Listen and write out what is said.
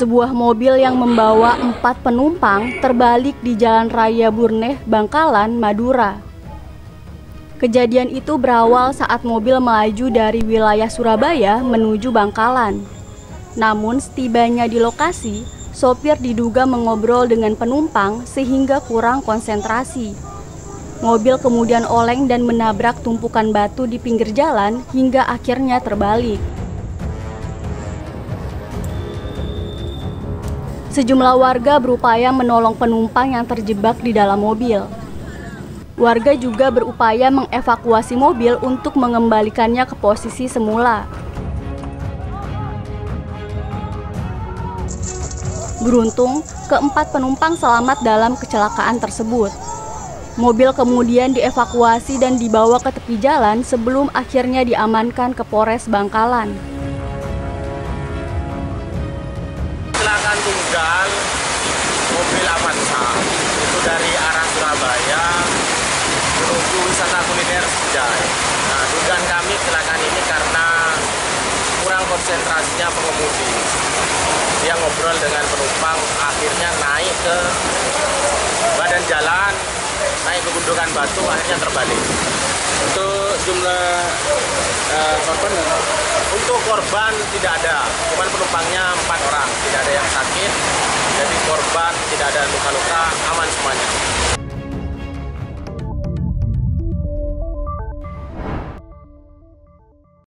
Sebuah mobil yang membawa empat penumpang terbalik di Jalan Raya Burneh, Bangkalan, Madura. Kejadian itu berawal saat mobil melaju dari wilayah Surabaya menuju Bangkalan. Namun setibanya di lokasi, sopir diduga mengobrol dengan penumpang sehingga kurang konsentrasi. Mobil kemudian oleng dan menabrak tumpukan batu di pinggir jalan hingga akhirnya terbalik. Sejumlah warga berupaya menolong penumpang yang terjebak di dalam mobil. Warga juga berupaya mengevakuasi mobil untuk mengembalikannya ke posisi semula. Beruntung, keempat penumpang selamat dalam kecelakaan tersebut. Mobil kemudian dievakuasi dan dibawa ke tepi jalan sebelum akhirnya diamankan ke Polres Bangkalan. Tunggal mobil Avanza itu dari arah Surabaya menuju wisata kuliner Sejai. Nah, dugaan kami kecelakaan ini karena kurang konsentrasinya pengemudi. Dia ngobrol dengan penumpang, akhirnya naik ke badan jalan, naik ke gundukan batu, akhirnya terbalik. Untuk jumlah eh, korban? Untuk korban tidak ada, cuman penumpangnya empat orang, tidak ada yang sakit. Jadi korban tidak ada luka-luka, aman semuanya.